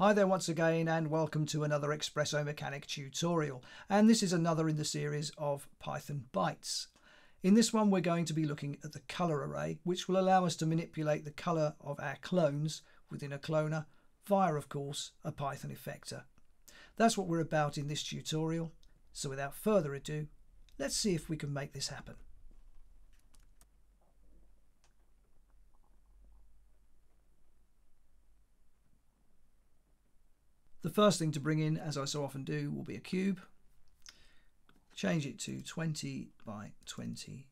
Hi there once again and welcome to another Expresso Mechanic tutorial and this is another in the series of Python Bytes. In this one we're going to be looking at the colour array which will allow us to manipulate the colour of our clones within a cloner via of course a Python effector. That's what we're about in this tutorial so without further ado let's see if we can make this happen. The first thing to bring in, as I so often do, will be a cube. Change it to 20 by 20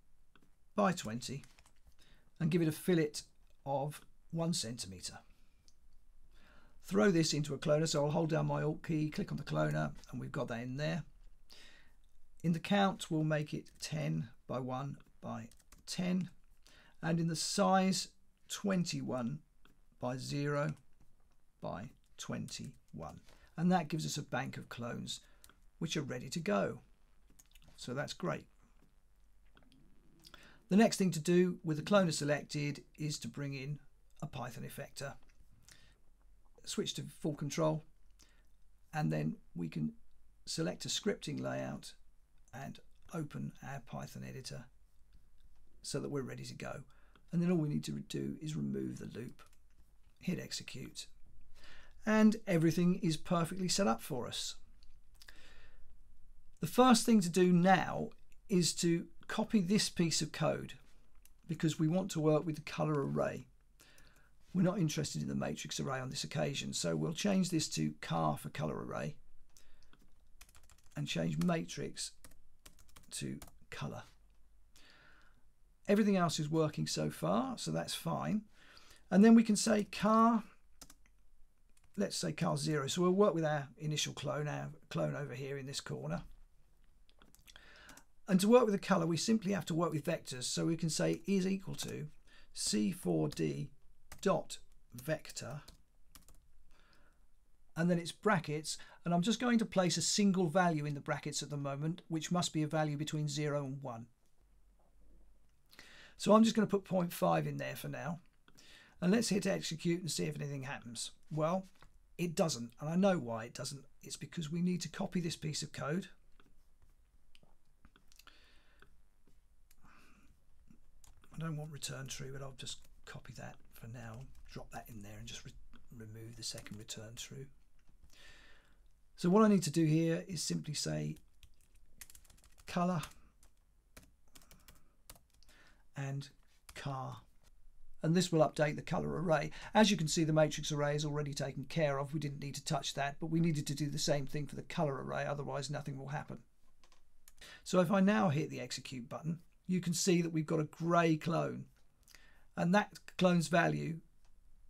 by 20 and give it a fillet of one centimetre. Throw this into a cloner, so I'll hold down my Alt key, click on the cloner, and we've got that in there. In the count, we'll make it 10 by 1 by 10, and in the size, 21 by 0 by 21 and that gives us a bank of clones which are ready to go. So that's great. The next thing to do with the cloner selected is to bring in a Python effector. Switch to full control. And then we can select a scripting layout and open our Python editor so that we're ready to go. And then all we need to do is remove the loop. Hit execute and everything is perfectly set up for us. The first thing to do now is to copy this piece of code because we want to work with the color array. We're not interested in the matrix array on this occasion, so we'll change this to car for color array and change matrix to color. Everything else is working so far, so that's fine. And then we can say car let's say car zero. So we'll work with our initial clone, our clone over here in this corner. And to work with the color, we simply have to work with vectors. So we can say is equal to c4d dot vector and then it's brackets and I'm just going to place a single value in the brackets at the moment which must be a value between 0 and 1. So I'm just going to put 0.5 in there for now and let's hit execute and see if anything happens. Well it doesn't, and I know why it doesn't. It's because we need to copy this piece of code. I don't want return true, but I'll just copy that for now, drop that in there and just re remove the second return true. So what I need to do here is simply say color and car and this will update the color array. As you can see, the matrix array is already taken care of. We didn't need to touch that, but we needed to do the same thing for the color array, otherwise nothing will happen. So if I now hit the execute button, you can see that we've got a grey clone. And that clone's value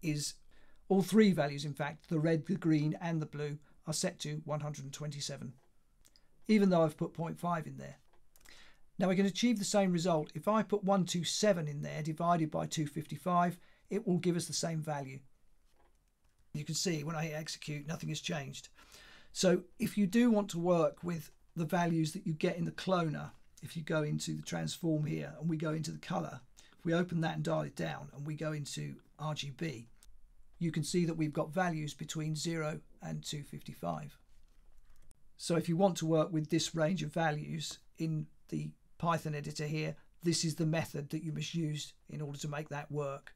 is all three values, in fact, the red, the green and the blue are set to 127, even though I've put 0.5 in there. Now we can achieve the same result. If I put 127 in there divided by 255, it will give us the same value. You can see when I execute, nothing has changed. So if you do want to work with the values that you get in the cloner, if you go into the transform here and we go into the color, if we open that and dial it down and we go into RGB, you can see that we've got values between 0 and 255. So if you want to work with this range of values in the Python editor here, this is the method that you must use in order to make that work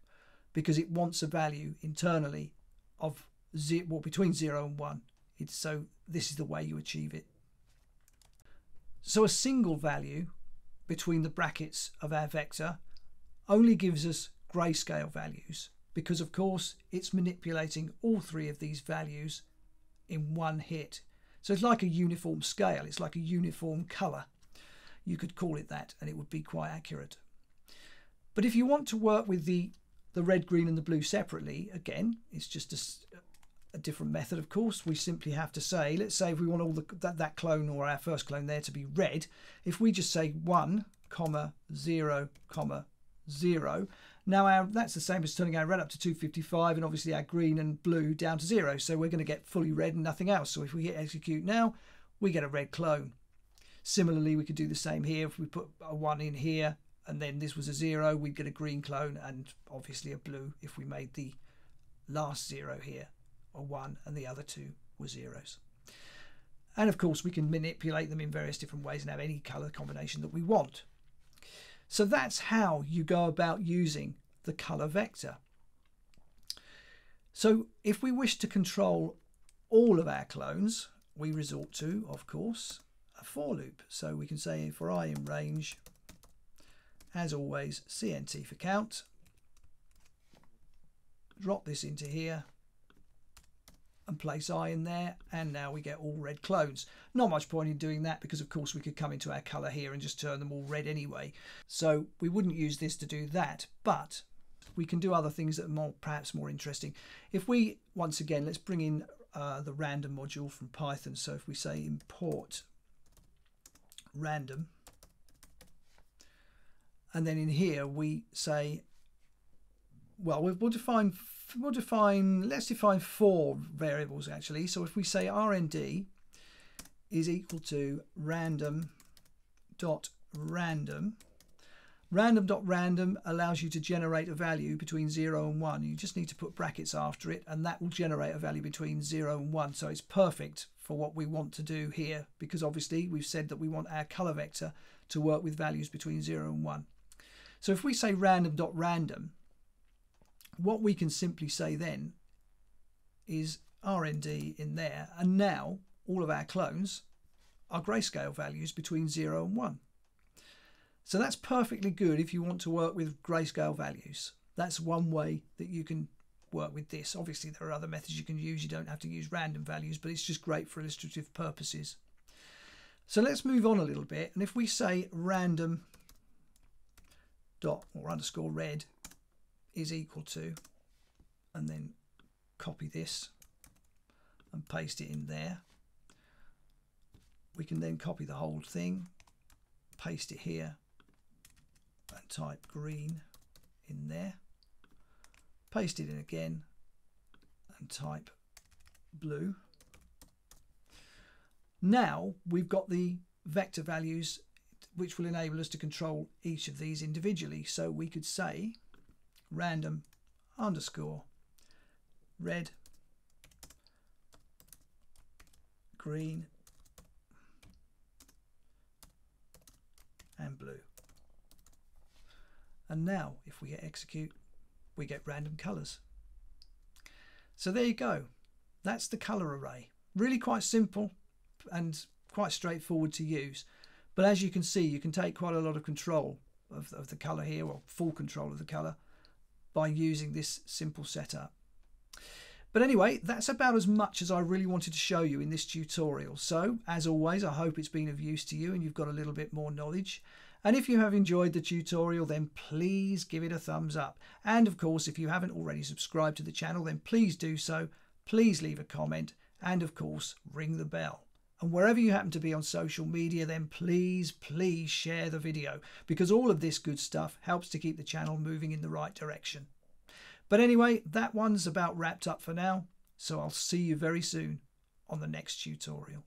because it wants a value internally of zero, well, between 0 and 1. It's, so this is the way you achieve it. So a single value between the brackets of our vector only gives us grayscale values because of course it's manipulating all three of these values in one hit. So it's like a uniform scale, it's like a uniform colour you could call it that and it would be quite accurate. But if you want to work with the, the red, green and the blue separately, again, it's just a, a different method, of course. We simply have to say, let's say if we want all the, that, that clone or our first clone there to be red, if we just say 1, comma, 0, comma, 0, now our, that's the same as turning our red up to 255 and obviously our green and blue down to 0. So we're going to get fully red and nothing else. So if we hit execute now, we get a red clone. Similarly, we could do the same here. If we put a 1 in here and then this was a 0, we'd get a green clone and obviously a blue if we made the last 0 here a 1 and the other two were zeros. And of course, we can manipulate them in various different ways and have any color combination that we want. So that's how you go about using the color vector. So if we wish to control all of our clones, we resort to, of course, a for loop. So we can say for i in range, as always, CNT for count, drop this into here, and place I in there and now we get all red clones. Not much point in doing that because of course we could come into our colour here and just turn them all red anyway. So we wouldn't use this to do that but we can do other things that are more perhaps more interesting. If we once again let's bring in uh, the random module from Python. So if we say import random and then in here we say well we'll define we'll define, let's define four variables actually. So if we say RND is equal to random dot random, random dot random allows you to generate a value between 0 and 1. You just need to put brackets after it and that will generate a value between 0 and 1. So it's perfect for what we want to do here because obviously we've said that we want our color vector to work with values between 0 and 1. So if we say random dot random, what we can simply say then is RND in there and now all of our clones are grayscale values between 0 and 1. So that's perfectly good if you want to work with grayscale values. That's one way that you can work with this. Obviously there are other methods you can use. You don't have to use random values, but it's just great for illustrative purposes. So let's move on a little bit. And if we say random dot or underscore red is equal to, and then copy this and paste it in there. We can then copy the whole thing, paste it here, and type green in there. Paste it in again and type blue. Now we've got the vector values which will enable us to control each of these individually. So we could say random underscore red, green, and blue. And now if we hit execute, we get random colors. So there you go. That's the color array. Really quite simple and quite straightforward to use. But as you can see, you can take quite a lot of control of, of the color here, or full control of the color by using this simple setup. But anyway, that's about as much as I really wanted to show you in this tutorial. So, as always, I hope it's been of use to you and you've got a little bit more knowledge. And if you have enjoyed the tutorial, then please give it a thumbs up. And of course, if you haven't already subscribed to the channel, then please do so. Please leave a comment and of course, ring the bell. And wherever you happen to be on social media, then please, please share the video because all of this good stuff helps to keep the channel moving in the right direction. But anyway, that one's about wrapped up for now. So I'll see you very soon on the next tutorial.